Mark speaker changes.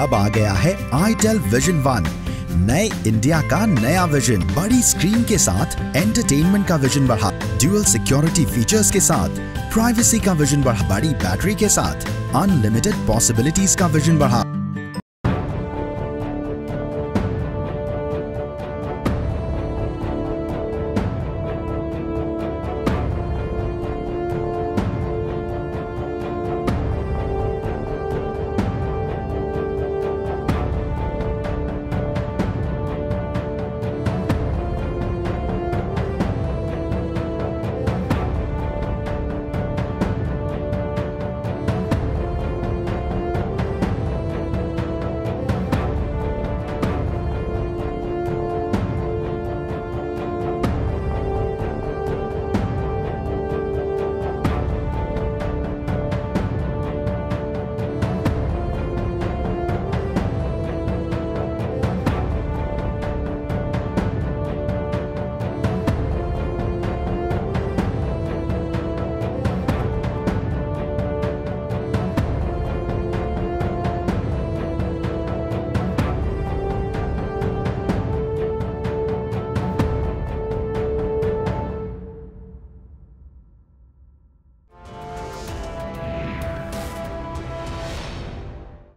Speaker 1: अब आ गया है आईटेल विजन वन नए इंडिया का नया विजन बड़ी स्क्रीन के साथ एंटरटेनमेंट का विजन बढ़ा। ड्यूअल सिक्योरिटी फीचर्स के साथ प्राइवेसी का विजन बढ़ा। बड़ी बैटरी के साथ अनलिमिटेड पॉसिबिलिटीज का विजन बढ़ा।